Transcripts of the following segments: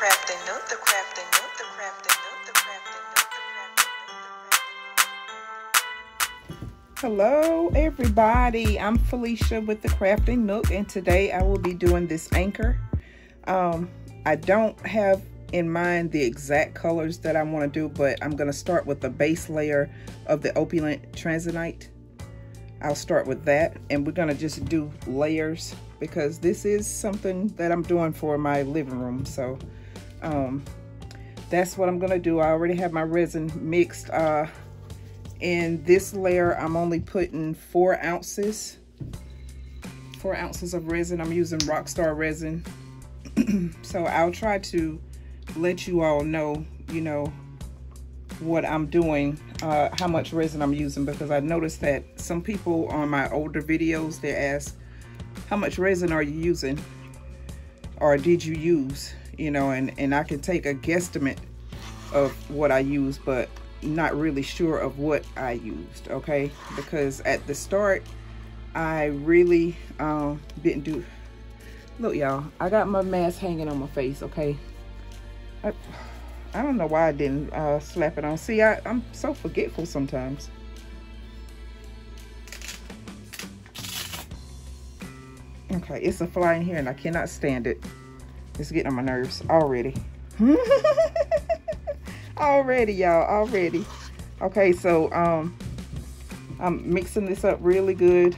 the the the the the Hello, everybody. I'm Falisha with the Crafting Nook, and today I will be doing this anchor. Um, I don't have in mind the exact colors that I want to do, but I'm going to start with the base layer of the Opulent Tanzanite. I'll start with that, and we're going to just do layers because this is something that I'm doing for my living room. So um, that's what I'm going to do. I already have my resin mixed. Uh, in this layer, I'm only putting four ounces, four ounces of resin. I'm using Rockstar resin. so I'll try to let you all know, you know, what I'm doing, uh, how much resin I'm using, because I noticed that some people on my older videos, they ask, how much resin are you using? Or did you use? You know, and, and I can take a guesstimate of what I use, but not really sure of what I used, okay? Because at the start, I really um, didn't do... Look, y'all, I got my mask hanging on my face, okay? I, I don't know why I didn't uh, slap it on. See, I, I'm so forgetful sometimes. Okay, it's a fly in here and I cannot stand it. It's getting on my nerves already. already y'all already. Okay so um i'm mixing this up really good.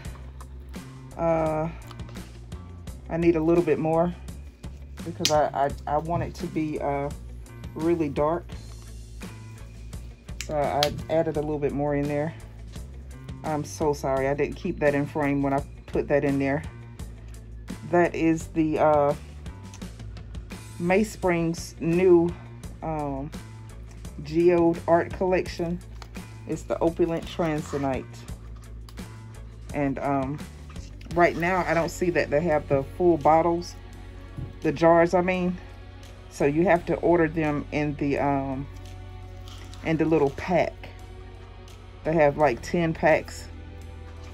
Uh i need a little bit more because i i, I want it to be uh really dark. So i added a little bit more in there. I'm so sorry. I didn't keep that in frame when i put that in there. That is the uh Meyspring's new um geode art collection. It's the opulent tanzanite and um right now i don't see that they have the full bottles the jars i mean. So you have to order them in the um in the little pack. They have like 10 packs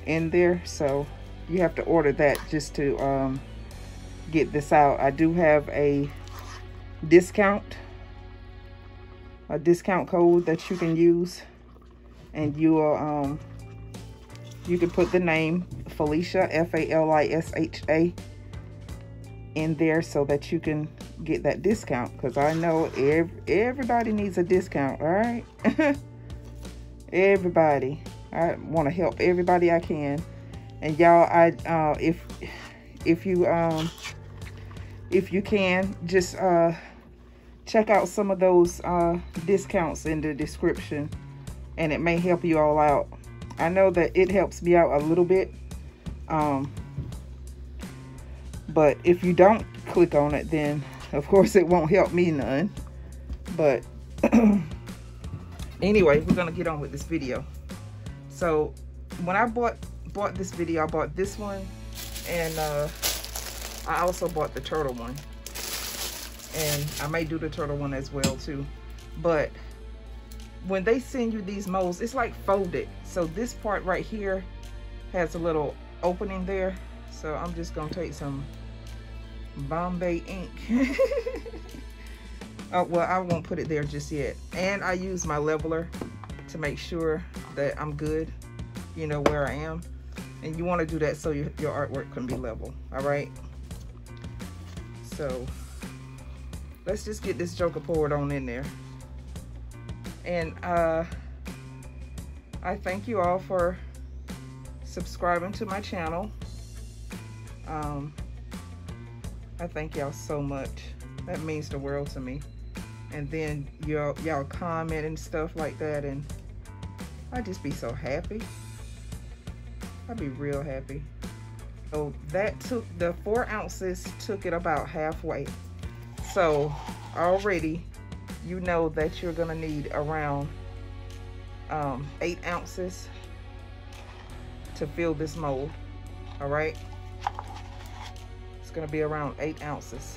in there so you have to order that just to um get this out. I do have a discount a discount code that you can use. And you will um you can put the name Falisha F-A-L-I-S-H-A in there so that you can get that discount. Because I know ev everybody needs a discount all right? Everybody. I want to help everybody I can. And y'all I uh if if you um if you can just uh check out some of those uh, discounts in the description and it may help you all out. I know that it helps me out a little bit. Um, but if you don't click on it, then of course it won't help me none. But anyway, we're gonna get on with this video. So when I bought bought this video, I bought this one and uh, I also bought the turtle one and I may do the turtle one as well too. But when they send you these molds, it's like folded. So this part right here has a little opening there. So I'm just gonna take some Bombay ink. oh, well, I won't put it there just yet. And I use my leveler to make sure that I'm good, you know, where I am. And you wanna do that so your, your artwork can be level, all right? So let's just get this joker poured on in there. And uh, I thank you all for subscribing to my channel. Um, I thank y'all so much. That means the world to me. And then y'all y'all comment and stuff like that and I just be so happy. I'd be real happy. So that took the four ounces took it about halfway so already you know that you're gonna need around um, eight ounces to fill this mold, all right? It's gonna be around eight ounces.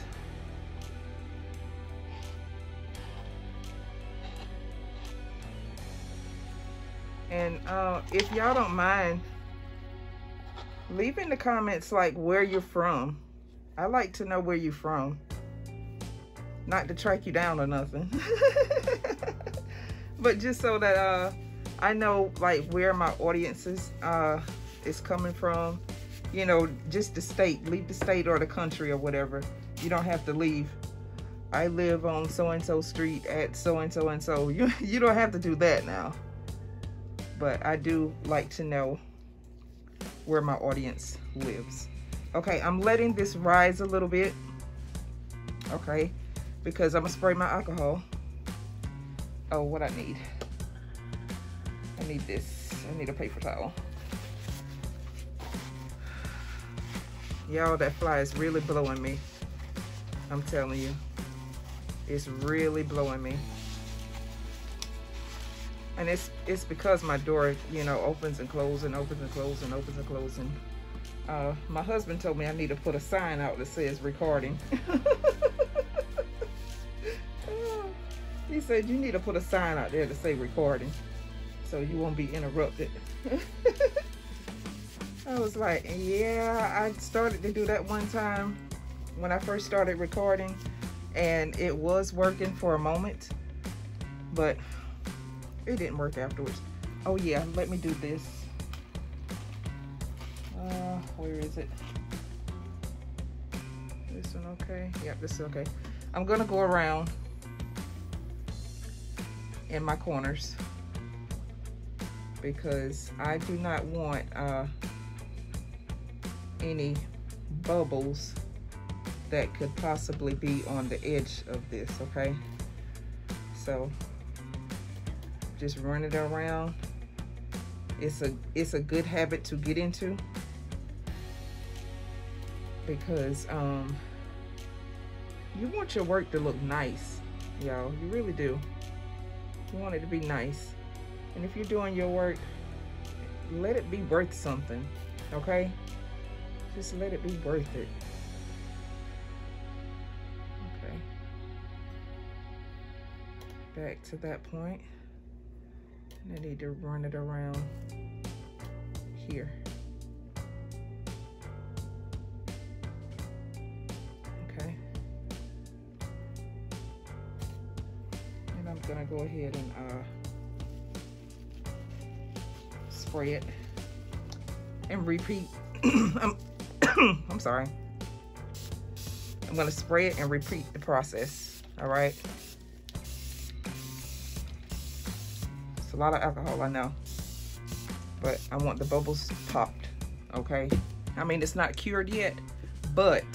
And uh, if y'all don't mind, leave in the comments like where you're from. I like to know where you're from not to track you down or nothing. but just so that uh, I know like where my audiences uh, is coming from. You know, just the state, leave the state or the country or whatever. You don't have to leave. I live on so-and-so street at so-and-so and so. You, you don't have to do that now. But I do like to know where my audience lives. Okay, I'm letting this rise a little bit. Okay, because I'm gonna spray my alcohol. Oh, what I need. I need this. I need a paper towel. Y'all, that fly is really blowing me. I'm telling you. It's really blowing me. And it's it's because my door, you know, opens and closes and opens and closes and opens and closes. Uh, my husband told me I need to put a sign out that says recording. said you need to put a sign out there to say recording so you won't be interrupted. I was like, yeah, I started to do that one time when I first started recording and it was working for a moment, but it didn't work afterwards. Oh yeah, let me do this. Uh, where is it? This one okay? Yep, this is okay. I'm gonna go around in my corners because I do not want uh, any bubbles that could possibly be on the edge of this, okay? So just run it around. It's a it's a good habit to get into because um you want your work to look nice, y'all. You really do. You want it to be nice. And if you're doing your work, let it be worth something, okay? Just let it be worth it. Okay. Back to that point. And I need to run it around here. Go ahead and uh, spray it and repeat. I'm, I'm sorry. I'm gonna spray it and repeat the process, all right? It's a lot of alcohol, I know. But I want the bubbles popped, okay? I mean, it's not cured yet, but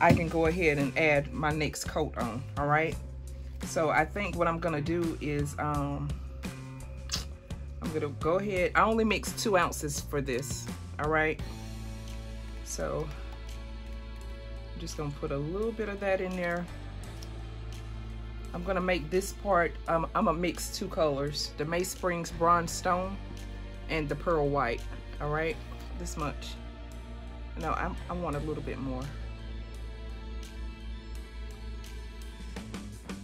I can go ahead and add my next coat on, all right? So I think what I'm gonna do is, um, I'm gonna go ahead. I only mix two ounces for this, all right? So I'm just gonna put a little bit of that in there. I'm gonna make this part, um, I'm gonna mix two colors, the Meyspring's Bronze Stone and the Pearl White, all right? This much. No, I, I want a little bit more.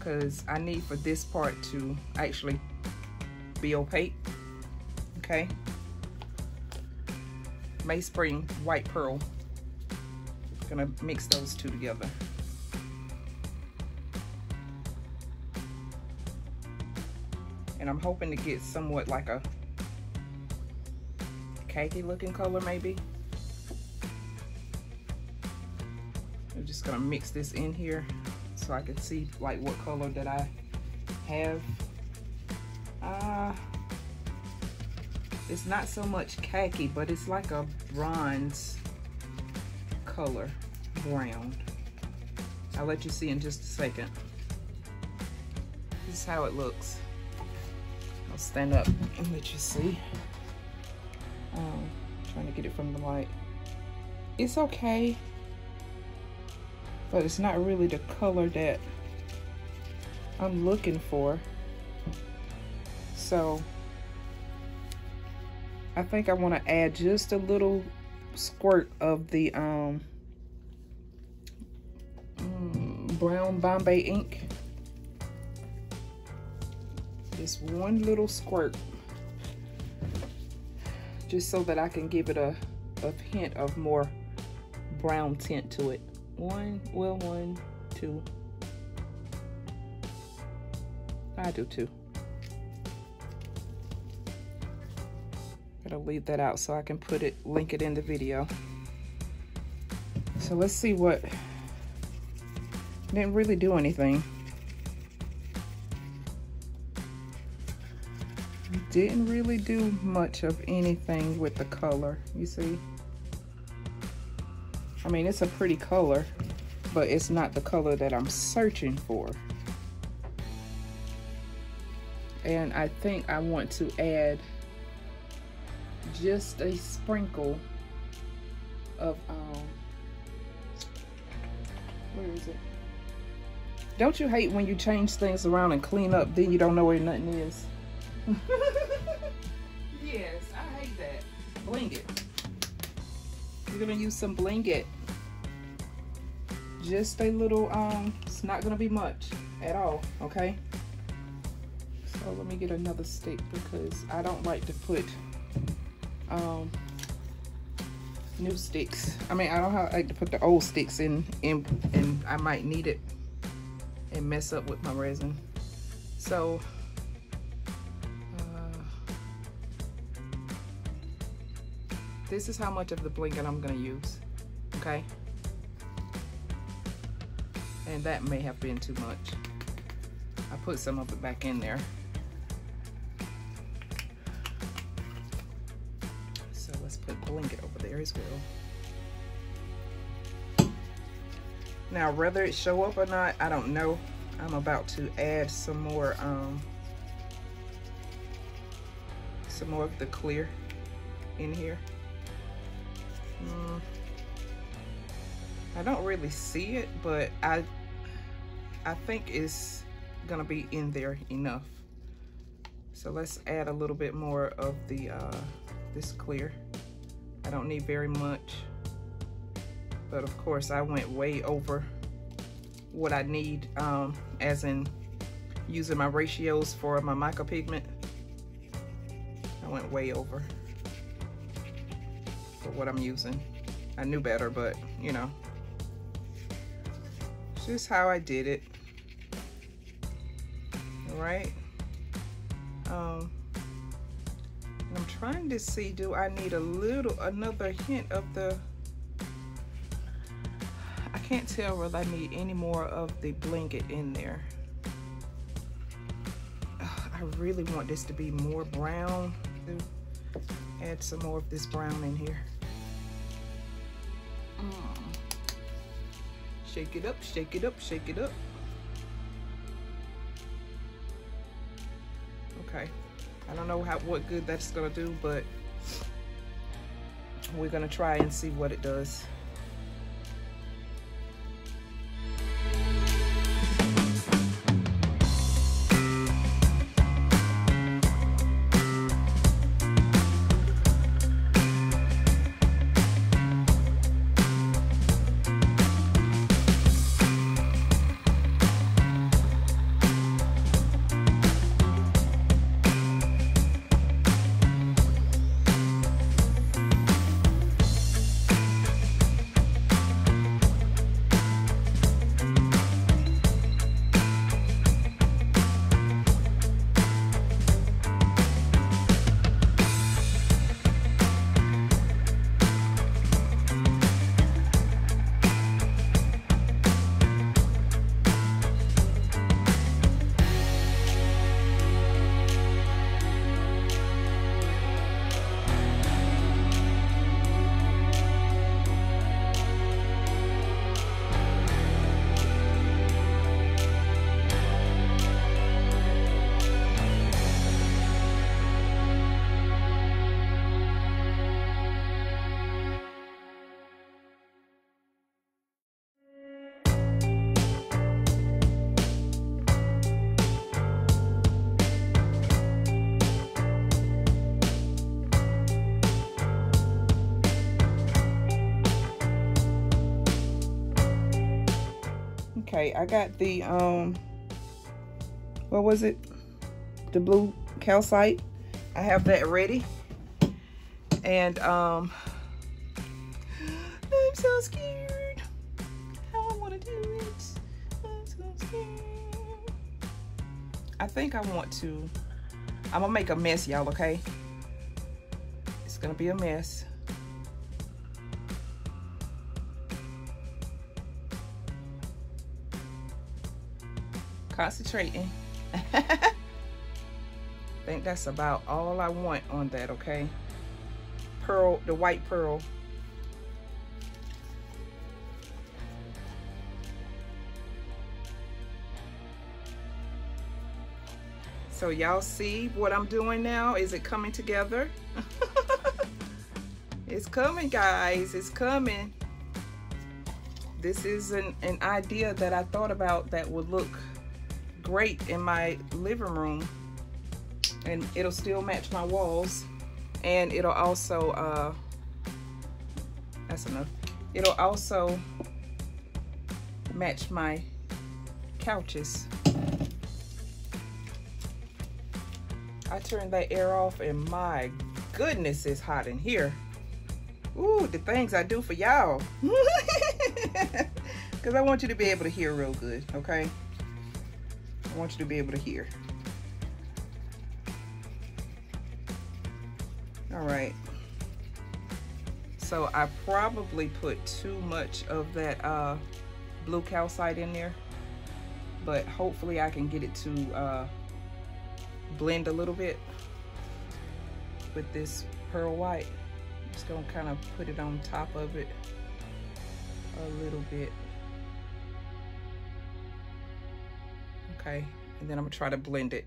Because I need for this part to actually be opaque, okay? Meyspring White Pearl. Gonna mix those two together. And I'm hoping to get somewhat like a khaki looking color maybe. I'm just gonna mix this in here so I can see like what color that I have. Uh, it's not so much khaki, but it's like a bronze color, brown. I'll let you see in just a second. This is how it looks. I'll stand up and let you see. Um, trying to get it from the light. It's okay, but it's not really the color that I'm looking for. So I think I want to add just a little squirt of the um, mm, brown Bombay ink. Just one little squirt. Just so that I can give it a, a hint of more brown tint to it. One, well, one, two, I do too. Gotta leave that out so I can put it, link it in the video. So let's see what, didn't really do anything. Didn't really do much of anything with the color, you see? I mean, it's a pretty color, but it's not the color that I'm searching for. And I think I want to add just a sprinkle of, um, where is it? Don't you hate when you change things around and clean up, then you don't know where nothing is? yes, I hate that. Bling it. We're gonna use some bling it. Just a little, um, it's not gonna be much at all, okay? So let me get another stick because I don't like to put um, new sticks. I mean, I don't like to put the old sticks in, in, and I might need it and mess up with my resin. So, this is how much of the Bling it I'm gonna use, okay? And that may have been too much. I put some of it back in there. So let's put Bling it over there as well. Now, whether it show up or not, I don't know. I'm about to add some more, um, some more of the clear in here. Mm. I don't really see it, but I, I think it's gonna be in there enough. So let's add a little bit more of the, uh, this clear. I don't need very much. But of course, I went way over what I need, um, as in using my ratios for my micropigment. I went way over for what I'm using. I knew better, but you know, it's just how I did it. All right. Um, I'm trying to see, do I need a little, another hint of the I can't tell whether I need any more of the Bling it in there. I really want this to be more brown. Add some more of this brown in here. Mm. Shake it up, shake it up, shake it up. Okay. I don't know how what good that's gonna do, but we're gonna try and see what it does. Okay, I got the, um, what was it? The blue calcite. I have that ready. And, um, I'm so scared how I want to do it. I'm so scared. I think I want to, I'm gonna make a mess, y'all, okay? It's gonna be a mess. Concentrating. I think that's about all I want on that, okay? Pearl, the white pearl So y'all see what I'm doing now? Is it coming together? it's coming, guys. It's coming. This is an, an idea that I thought about that would look great in my living room. And it'll still match my walls. And it'll also, uh, that's enough. It'll also match my couches. I turned that air off and my goodness, it's hot in here. Ooh, the things I do for y'all. Because I want you to be able to hear real good, okay? I want you to be able to hear. All right. So I probably put too much of that uh, blue calcite in there, but hopefully I can get it to uh, blend a little bit with this pearl white. I'm just gonna kind of put it on top of it a little bit. Okay, and then I'm gonna try to blend it.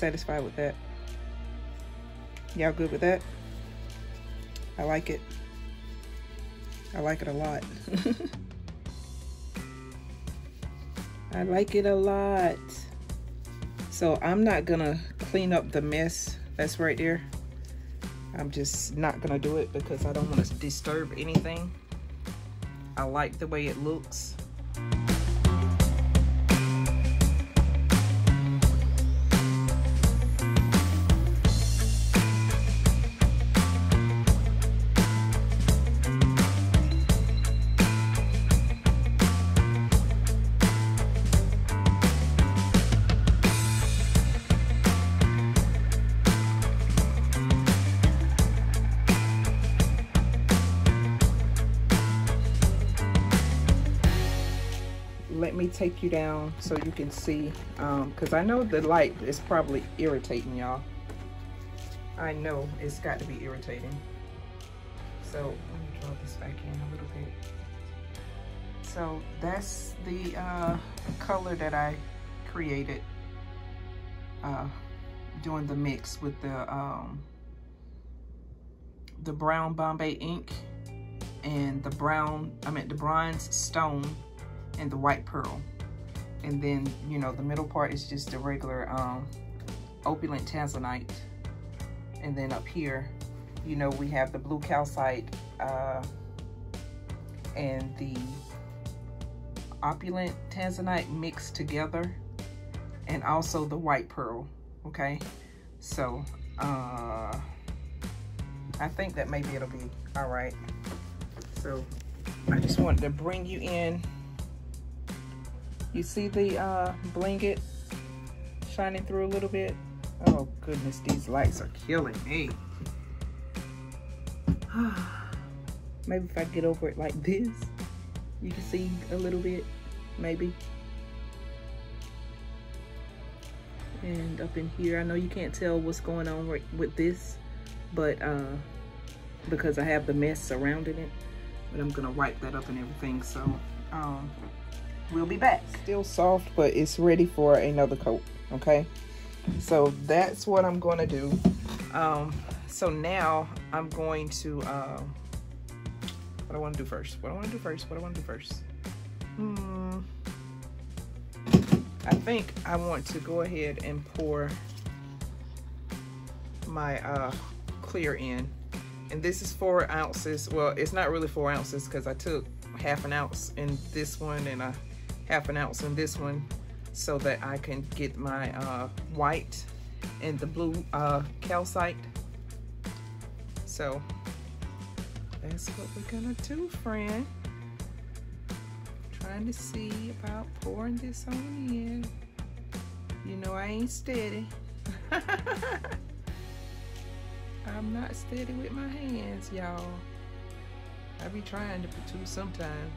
Satisfied with that. Y'all good with that? I like it. I like it a lot. I like it a lot. So I'm not gonna clean up the mess that's right there. I'm just not gonna do it because I don't want to disturb anything. I like the way it looks. Take you down so you can see because um, I know the light is probably irritating y'all. I know it's got to be irritating. So let me draw this back in a little bit. So that's the uh, color that I created uh, doing the mix with the um, the brown Bombay ink and the brown I meant the bronze stone and the white pearl. And then, you know, the middle part is just the regular um, opulent tanzanite. And then up here, you know, we have the blue calcite uh, and the opulent tanzanite mixed together and also the white pearl, okay? So, uh, I think that maybe it'll be all right. So I just wanted to bring you in you see the uh, Bling it shining through a little bit? Oh goodness, these lights are killing me. Maybe if I get over it like this, you can see a little bit. maybe. And up in here, I know you can't tell what's going on right with this, but uh, because I have the mess surrounding it, but I'm gonna wipe that up and everything. So um, we'll be back. Still soft, but it's ready for another coat, okay? So that's what I'm gonna do. Um, so now I'm going to, uh, what I wanna do first? What I wanna do first? What I wanna do first? Hmm. I think I want to go ahead and pour my uh, clear in. And this is four ounces. Well, it's not really four ounces because I took half an ounce in this one and a half an ounce in this one so that I can get my uh, white and the blue uh, calcite. So that's what we're gonna do, friend. Trying to see about pouring this on in. You know I ain't steady. I'm not steady with my hands, y'all. I be trying to put two sometime.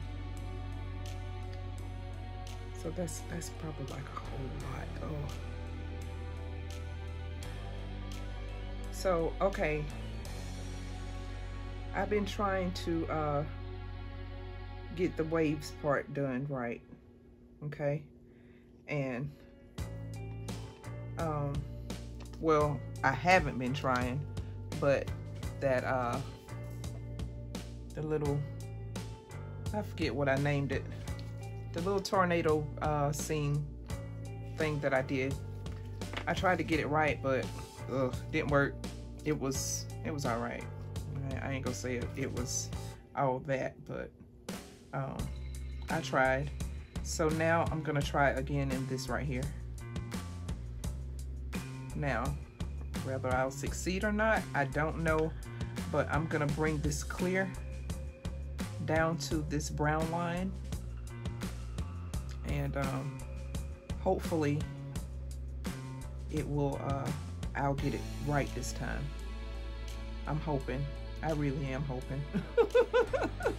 So that's that's probably like a whole lot. Oh. So okay. I've been trying to uh get the waves part done right. Okay. And um well, I haven't been trying, but that uh the little I forget what I named it. The little tornado uh scene thing that I did. I tried to get it right, but ugh, didn't work. It was it was all right. I ain't gonna say it, it was all that, but um, I tried. So now I'm gonna try again in this right here. Now, whether I'll succeed or not, I don't know, but I'm gonna bring this clear down to this brown line and um, hopefully it will, uh, I'll get it right this time. I'm hoping. I really am hoping.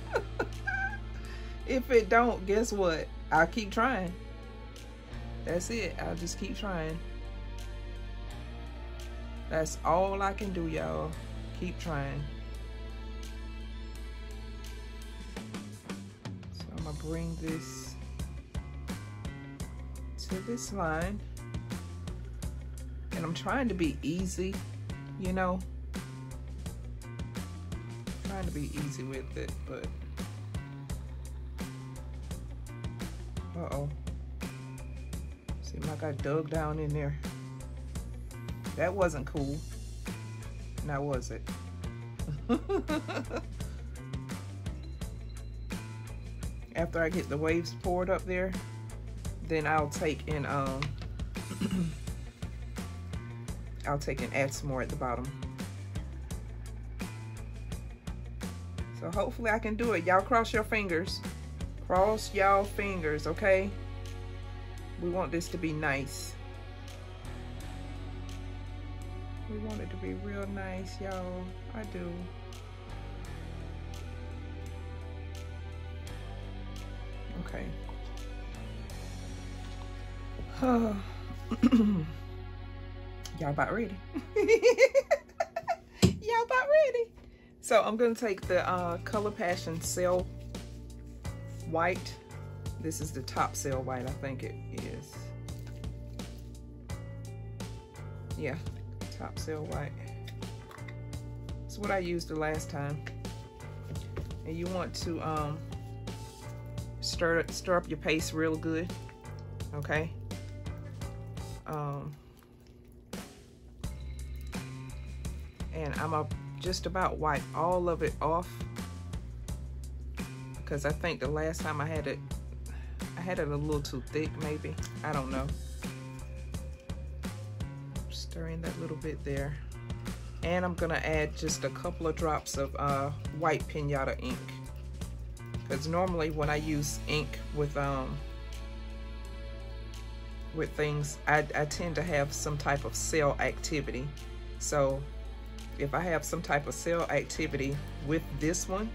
if it don't, guess what? I'll keep trying. That's it. I'll just keep trying. That's all I can do, y'all. Keep trying. So I'm gonna bring this to this line. And I'm trying to be easy, you know. trying to be easy with it, but Uh-oh. Seemed like I dug down in there. That wasn't cool. Now was it? After I get the waves poured up there, then I'll take and um I'll take and add some more at the bottom. So hopefully I can do it. Y'all cross your fingers. Cross y'all fingers, okay? We want this to be nice. We want it to be real nice, y'all. I do. y'all about ready. y'all about ready. So I'm gonna take the uh, Color Passion Cell white. This is the top cell white, I think it is. Yeah, top cell white. It's what I used the last time. And you want to um, stir, stir up your paste real good, okay? Um, and I'm a, just about wipe all of it off because I think the last time I had it, I had it a little too thick maybe. I don't know. Stirring that little bit there. And I'm gonna add just a couple of drops of uh, white pinata ink. Because normally when I use ink with um with things, I, I tend to have some type of cell activity. So if I have some type of cell activity with this one,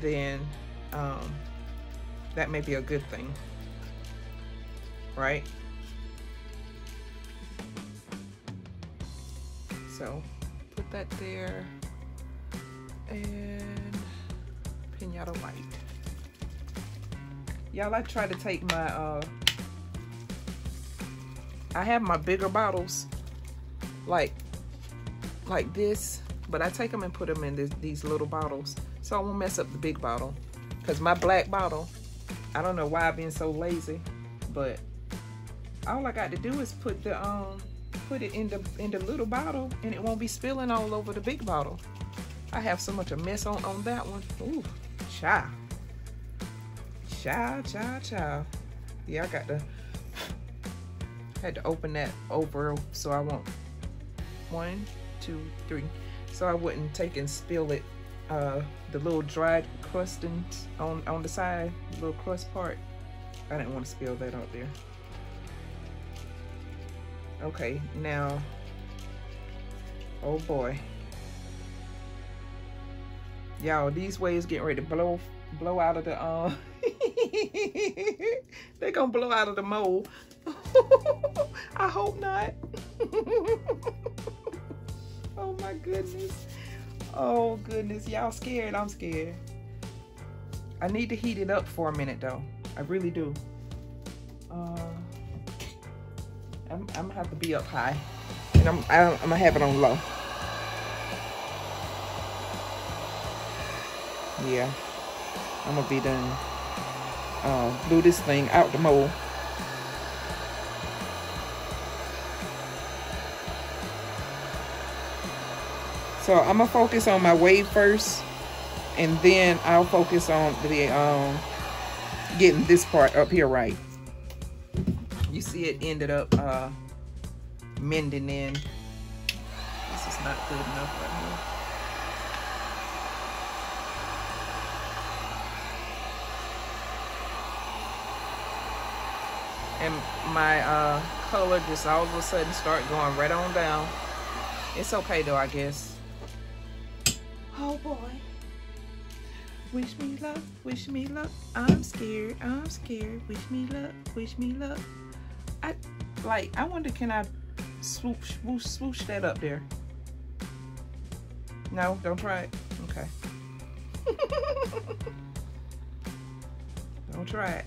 then um, That may be a good thing. Right? So put that there and pinata white. Y'all, I try to take my, uh, I have my bigger bottles like, like this, but I take them and put them in this, these little bottles so I won't mess up the big bottle. Cause my black bottle, I don't know why I've been so lazy, but all I got to do is put the um put it in the in the little bottle and it won't be spilling all over the big bottle. I have so much a mess on on that one. Ooh, child. Child, child, child. Yeah, I got to had to open that over so I won't one, two, three. So I wouldn't take and spill it uh, the little dried crust on, on the side, the little crust part. I didn't want to spill that out there. Okay, now, oh boy. Y'all, these waves getting ready to blow blow out of the, uh, they're gonna blow out of the mold. I hope not. oh my goodness. Oh goodness, y'all scared? I'm scared. I need to heat it up for a minute though. I really do. Uh, I'm, I'm gonna have to be up high, and I'm I, I'm gonna have it on low. Yeah, I'm gonna be done. Uh, blew this thing out the mold. So I'm gonna focus on my wave first, and then I'll focus on the um getting this part up here right. You see it ended up uh mending in. This is not good enough right here. And my uh, color just all of a sudden start going right on down. It's okay though, I guess. Oh boy. Wish me luck, wish me luck. I'm scared, I'm scared. Wish me luck, wish me luck. I like I wonder can I swoosh swoosh swoosh that up there? No, don't try it. Okay. don't try it.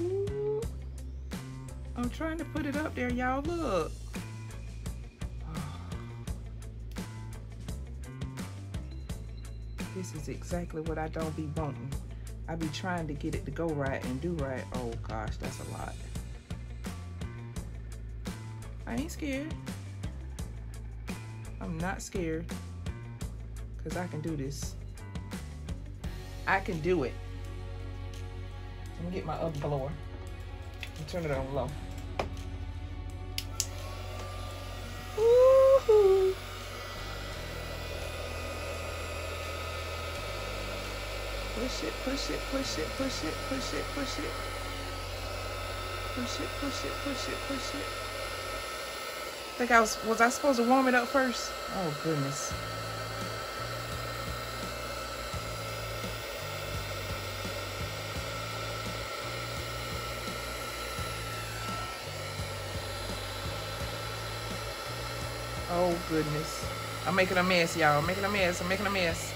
Ooh. I'm trying to put it up there, y'all. Look. This is exactly what I don't be wanting. I be trying to get it to go right and do right. Oh gosh, that's a lot. I ain't scared. I'm not scared. Because I can do this. I can do it. Me get my other blower and turn it on low. Push it, push it, push it, push it, push it, push it. Push it, push it, push it, push it. I think I was, was I supposed to warm it up first? Oh goodness. Goodness. I'm making a mess, y'all. I'm making a mess. I'm making a mess.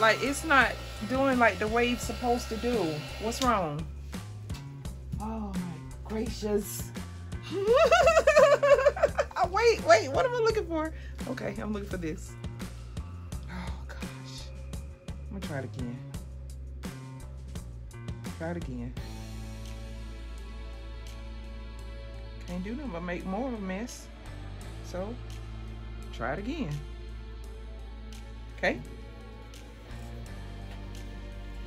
Like, it's not doing like the wave's supposed to do. What's wrong? Oh my gracious. wait, wait, what am I looking for? Okay, I'm looking for this. Try it again. Try it again. Can't do nothing but make more of a mess. So, try it again. Okay.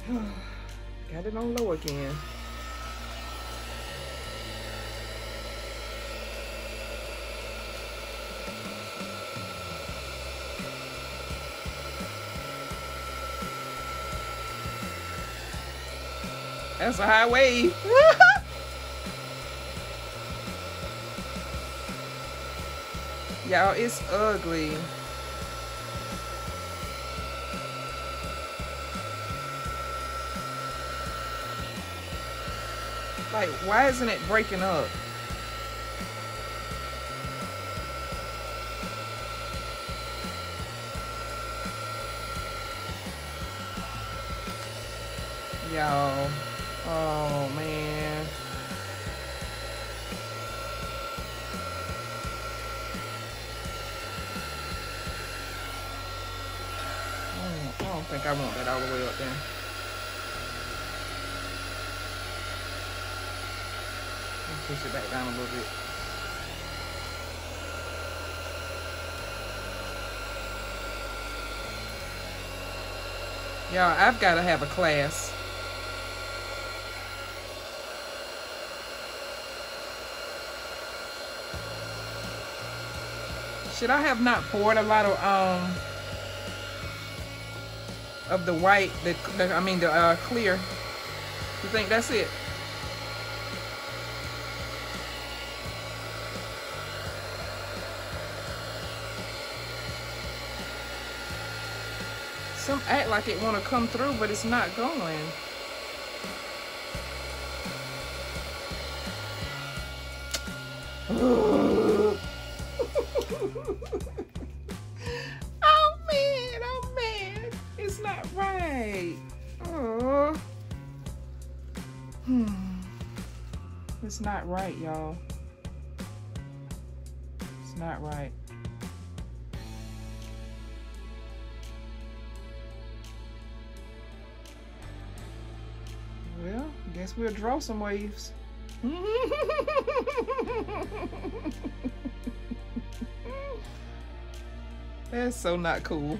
Got it on low again. That's a high wave. Y'all, it's ugly. Like, why isn't it breaking up? It back down a little bit. Y'all, I've got to have a class. Should I have not poured a lot of um of the white, the, the I mean the uh, clear? You think that's it? Act like it want to come through, but it's not going. oh man, oh man, it's not right. Oh, hmm. It's not right, y'all. It's not right. Guess we'll draw some waves. That's so not cool.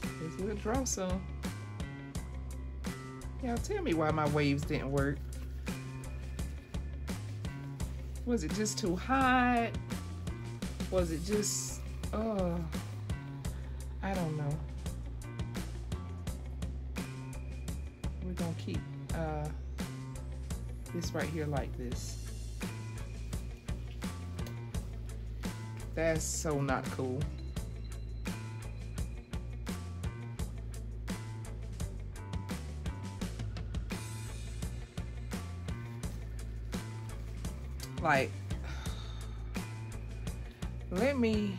Guess we'll draw some. Y'all tell me why my waves didn't work. Was it just too hot? Was it just, oh. I don't know. We're gonna keep uh, this right here like this. That's so not cool. Like, let me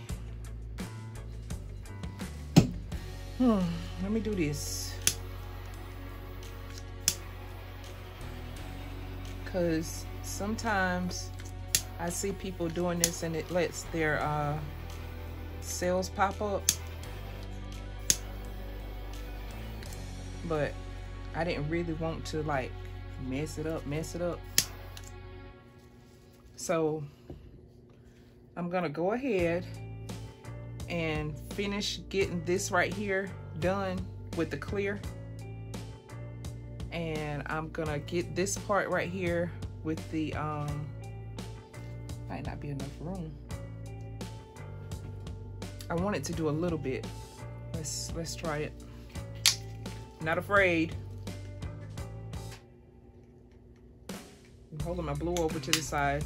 Hmm, let me do this. Cause sometimes I see people doing this and it lets their uh, cells pop up. But I didn't really want to like mess it up, mess it up. So I'm gonna go ahead and finish getting this right here done with the clear. And I'm gonna get this part right here with the, um, might not be enough room. I wanted to do a little bit. Let's, let's try it. Not afraid. I'm holding my blue over to the side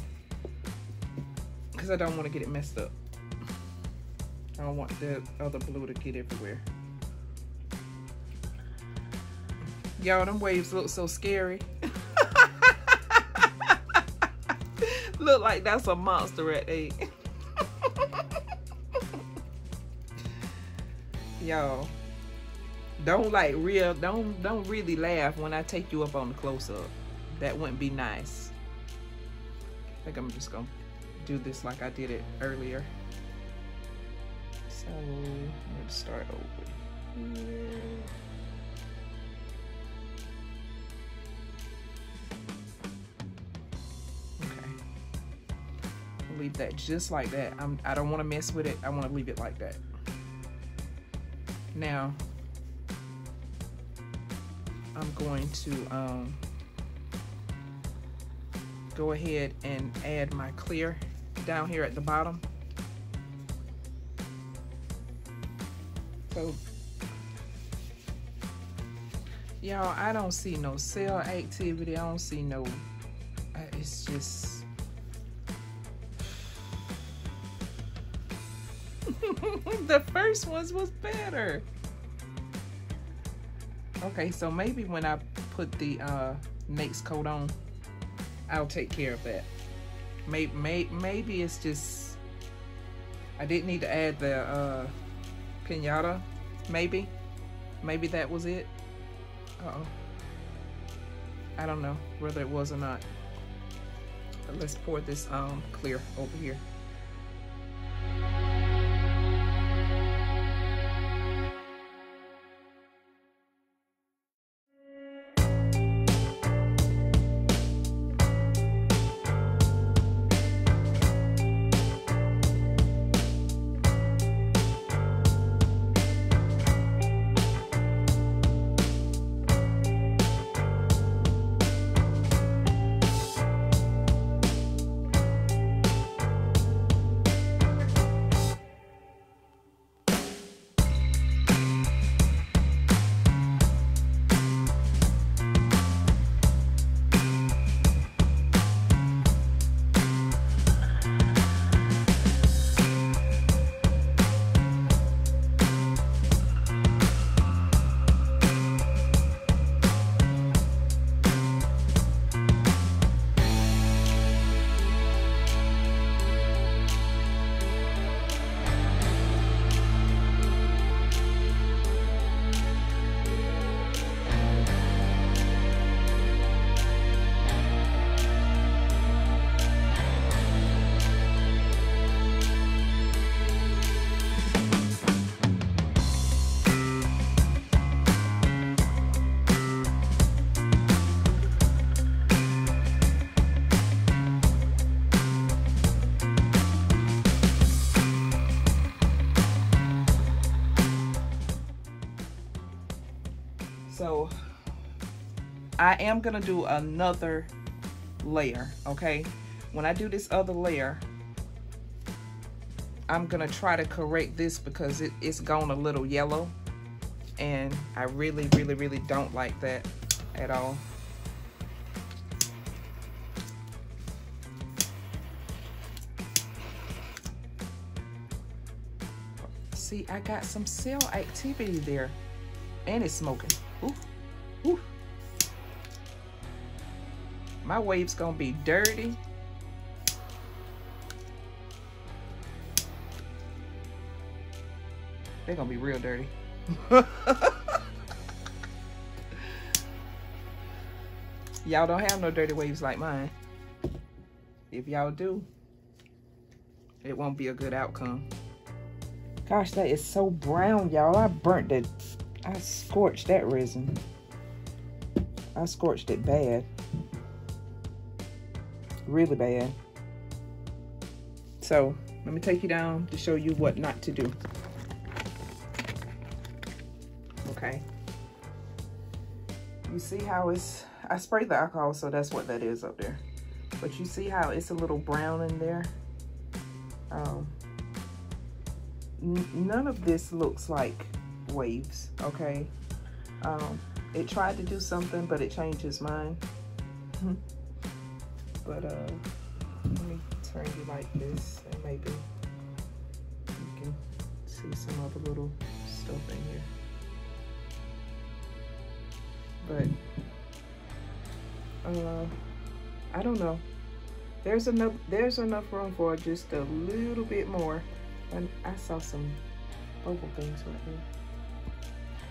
because I don't want to get it messed up. I don't want the other blue to get everywhere. Y'all, them waves look so scary. look like that's a monster at eight. Y'all, don't like real, don't don't really laugh when I take you up on the close-up. That wouldn't be nice. I think I'm just gonna do this like I did it earlier. So let's start over here. Okay. Leave that just like that. I'm, I don't want to mess with it. I want to leave it like that. Now, I'm going to um, go ahead and add my clear down here at the bottom. So Y'all, I don't see no cell activity. I don't see no, it's just. the first ones was better. Okay, so maybe when I put the uh, next coat on, I'll take care of that. Maybe, may, maybe it's just, I didn't need to add the uh, pinata, maybe. Maybe that was it. Uh-oh. I don't know whether it was or not. But let's pour this um clear over here. I am gonna do another layer, okay? When I do this other layer, I'm gonna try to correct this because it, it's gone a little yellow and I really, really, really don't like that at all. See, I got some cell activity there and it's smoking. Ooh. My wave's gonna be dirty. They're gonna be real dirty. y'all don't have no dirty waves like mine. If y'all do, it won't be a good outcome. Gosh, that is so brown, y'all. I burnt it. I scorched that resin. I scorched it bad. Really bad. So, let me take you down to show you what not to do. Okay. You see how it's, I sprayed the alcohol, so that's what that is up there. But you see how it's a little brown in there? Um, none of this looks like waves, okay? Um, it tried to do something, but it changed its mind. but uh, let me turn you like this, and maybe you can see some other little stuff in here. But uh, I don't know. There's enough. There's enough room for just a little bit more. And I saw some bubble things right there.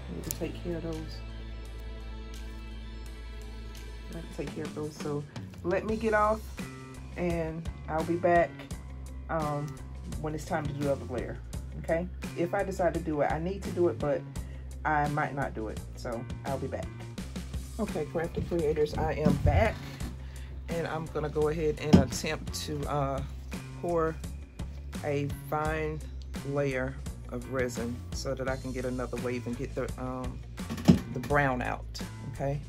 I need to take care of those. I have to take care of those. So let me get off and I'll be back um, when it's time to do the other layer. Okay? If I decide to do it, I need to do it, but I might not do it. So I'll be back. Okay, Crafty Creators, I am back. And I'm going to go ahead and attempt to uh, pour a fine layer of resin so that I can get another wave and get the, um, the brown out, okay?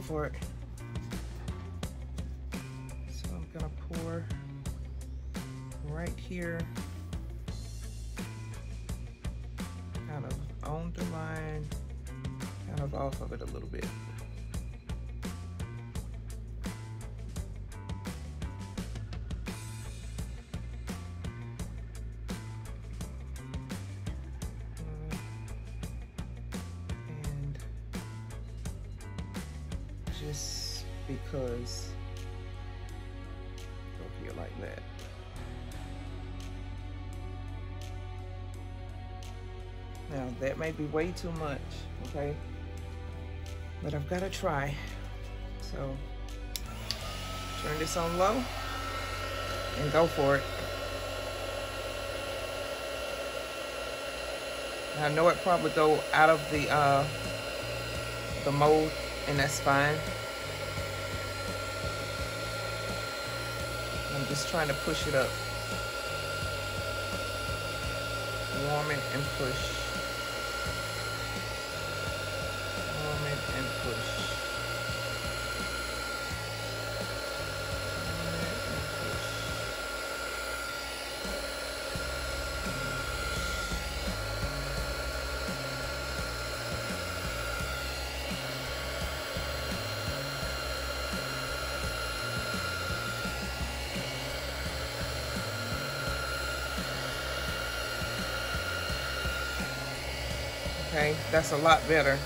Part. So I'm gonna pour right here, kind of on the line, kind of off of it a little bit. Be way too much, okay? But I've got to try. So turn this on low and go for it. I know it probably go out of the uh, the mold and that's fine. I'm just trying to push it up. Warm it and push. Okay, that's a lot better.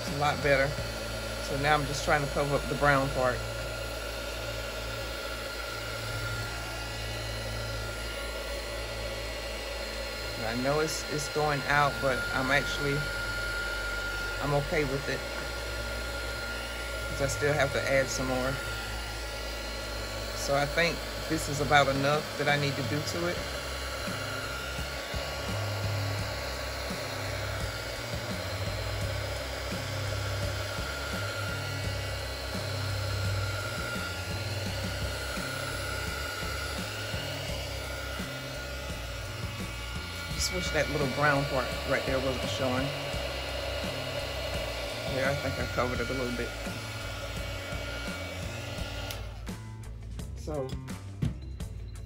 It's a lot better. So now I'm just trying to cover up the brown part. I know it's it's going out, but I'm actually I'm okay with it. Because I still have to add some more. So I think this is about enough that I need to do to it. That little brown part right there wasn't showing. Yeah, I think I covered it a little bit. So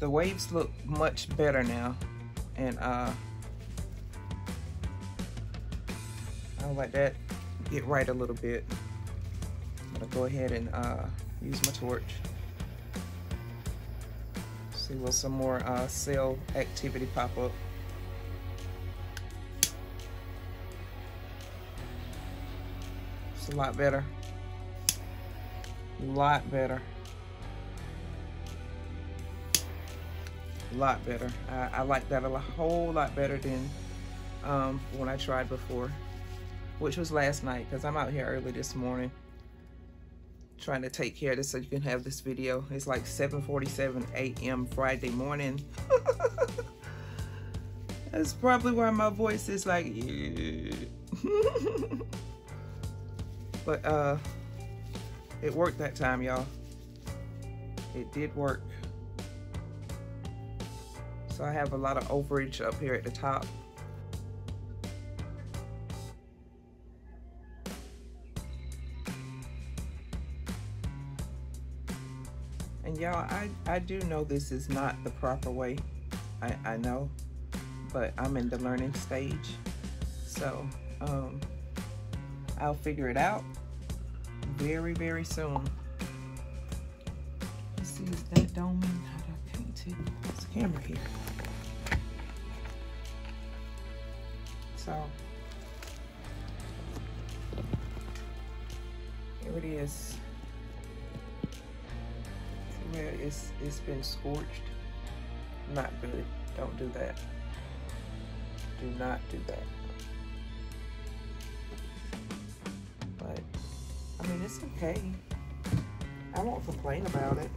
the waves look much better now. And uh I'll let that get right a little bit. I'm gonna go ahead and uh use my torch. See will some more uh, cell activity pop up. A lot better. A lot better. A lot better. I, I like that a whole lot better than um, when I tried before, which was last night because I'm out here early this morning trying to take care of this so you can have this video. It's like 7.47 a.m. Friday morning. That's probably why my voice is like, yeah. but uh, it worked that time, y'all. It did work. So I have a lot of overage up here at the top. And y'all, I, I do know this is not the proper way. I, I know, but I'm in the learning stage. So um, I'll figure it out very, very soon. Let's see, is that doming? I can't see. A camera here. So here it is. Where it's it's been scorched? Not good. Don't do that. Do not do that. It's okay. I won't complain about it.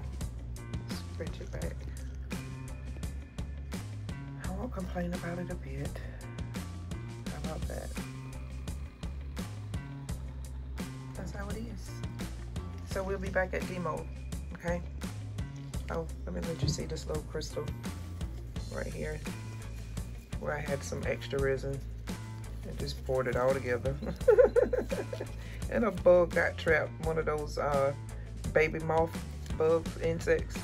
Stretch it back. I won't complain about it a bit. How about that? That's how it is. So we'll be back at demo, okay? Oh, let me let you see this little crystal right here where I had some extra resin and just poured it all together. and a bug got trapped. One of those uh, baby moth bugs, insects.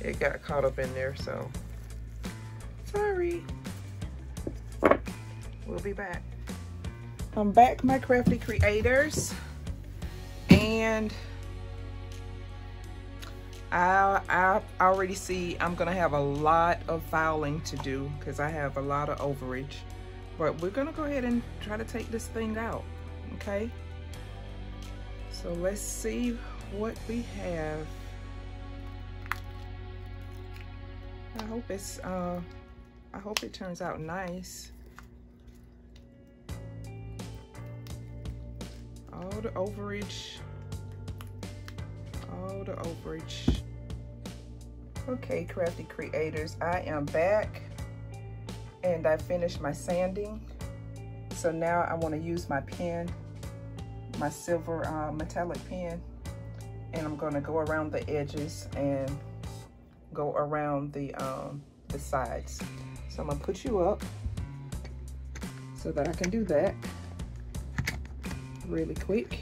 It got caught up in there, so sorry. We'll be back. I'm back, my crafty creators. And I, I already see I'm gonna have a lot of fouling to do because I have a lot of overage. But we're gonna go ahead and try to take this thing out, okay? So let's see what we have. I hope it's, uh, I hope it turns out nice. All the overage, all the overage. Okay, crafty creators, I am back and I finished my sanding. So now I want to use my pen, my silver uh, metallic pen, and I'm to go around the edges and go around the, um, the sides. So I'm to put you up so that I can do that really quick.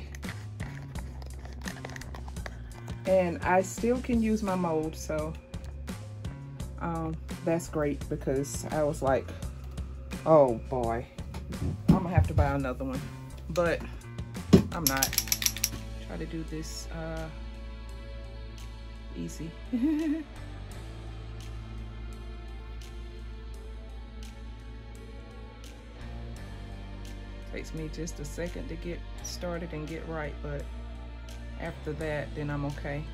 And I still can use my mold, so um, that's great because I was like, oh boy, I'm gonna have to buy another one. But I'm not. Try to do this uh, easy. Takes me just a second to get started and get right, but after that, then I'm okay.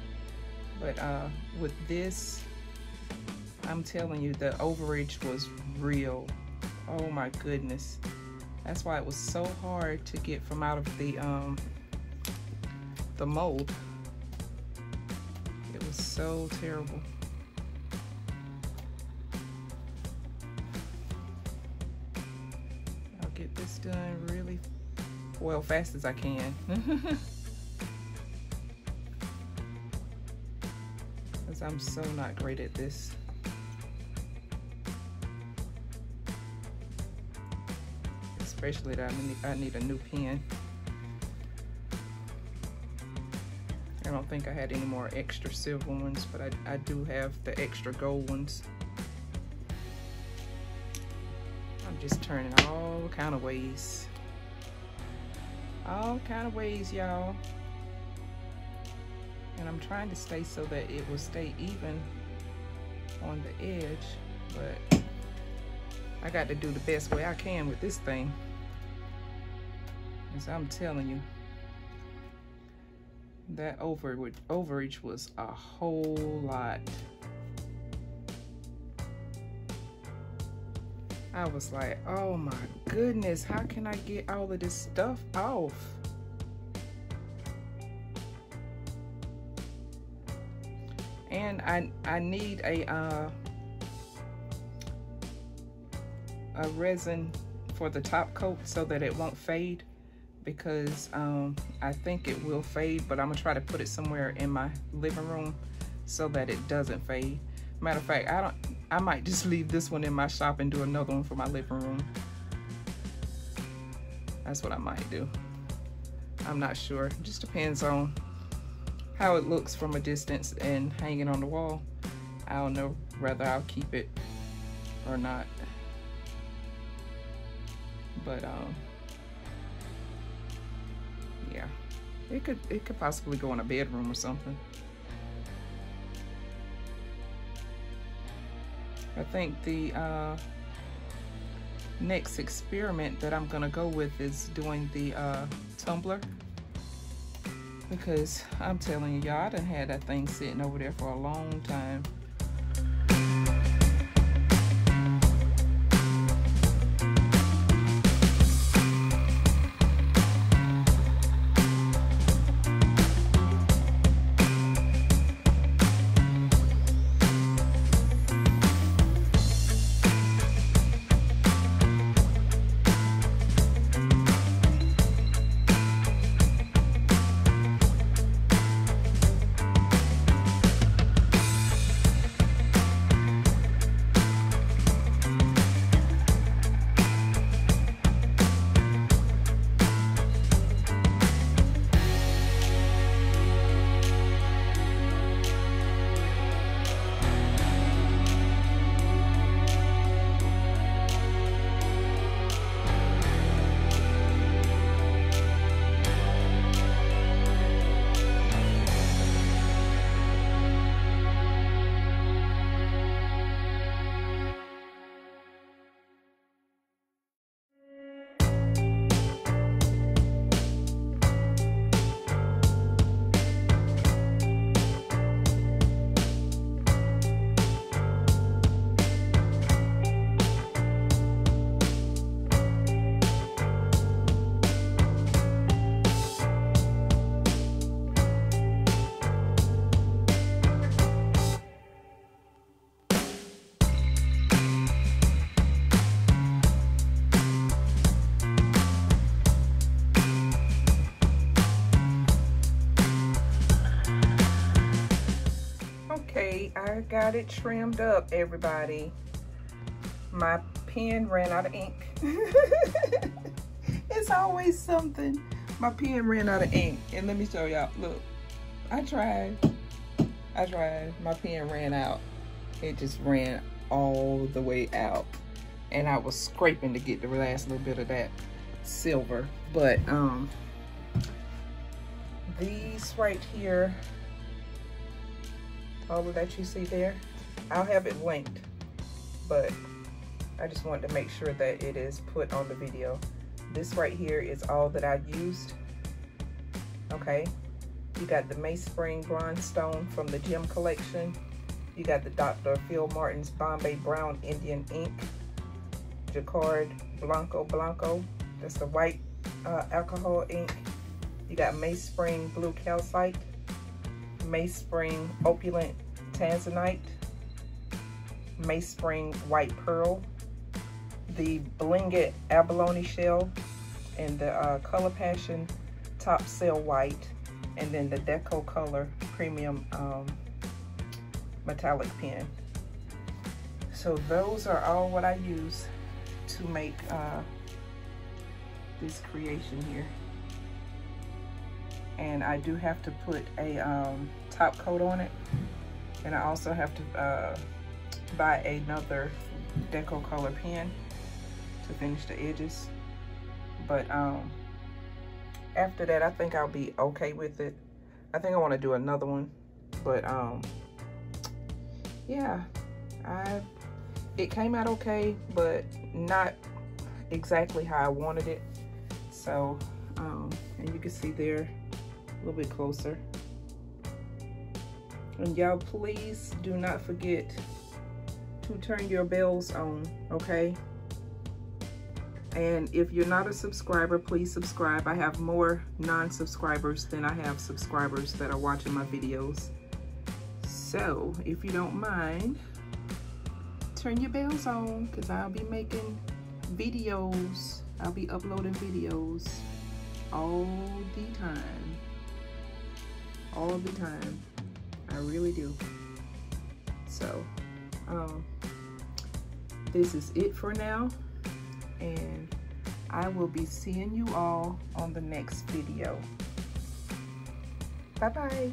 But uh, with this, I'm telling you, the overage was real. Oh my goodness. That's why it was so hard to get from out of the um, the mold. It was so terrible. I'll get this done really well, fast as I can. Because I'm so not great at this. Especially that I need, a new pen. I don't think I had any more extra silver ones, but I, I do have the extra gold ones. I'm just turning all kind of ways. All kind of ways, y'all. And I'm trying to stay so that it will stay even on the edge, but I got to do the best way I can with this thing. As I'm telling you, that overage, overage was a whole lot. I was like, oh my goodness, how can I get all of this stuff off? And I, I need a, uh, a resin for the top coat so that it won't fade because um, I think it will fade, but I'm gonna try to put it somewhere in my living room so that it doesn't fade. Matter of fact, I don't. I might just leave this one in my shop and do another one for my living room. That's what I might do. I'm not sure. It just depends on how it looks from a distance and hanging on the wall. I don't know whether I'll keep it or not. But um, it could it could possibly go in a bedroom or something. I think the uh, next experiment that I'm gonna go with is doing the uh, tumbler because I'm telling you, y'all, I done had that thing sitting over there for a long time. I got it trimmed up, everybody. My pen ran out of ink. it's always something. My pen ran out of ink. And let me show y'all, look, I tried. I tried, my pen ran out. It just ran all the way out. And I was scraping to get the last little bit of that silver. But um, these right here of that you see there. I'll have it linked, but I just wanted to make sure that it is put on the video. This right here is all that I used. Okay, you got the Meyspring Blonde Stone from the Gem Collection. You got the Dr. Phil Martin's Bombay Brown Indian Ink. Jacquard Blanco Blanco. That's the white uh, alcohol ink. You got Meyspring Blue Calcite. Meyspring Opulent Tanzanite, Meyspring White Pearl, the Bling it Abalone Shell, and the uh, Color Passion Top Cell White, and then the Deco Color Premium um, Metallic Pen. So those are all what I use to make uh, this creation here and I do have to put a um, top coat on it. And I also have to uh, buy another deco color pen to finish the edges. But um, after that I think I'll be okay with it. I think I want to do another one but um, yeah. I it came out okay but not exactly how I wanted it. So um, and you can see there a little bit closer. And y'all, please do not forget to turn your bells on, okay? And if you're not a subscriber, please subscribe. I have more non-subscribers than I have subscribers that are watching my videos. So, if you don't mind, turn your bells on because I'll be making videos. I'll be uploading videos all the time all the time. I really do. So, um, this is it for now. And I will be seeing you all on the next video. Bye-bye.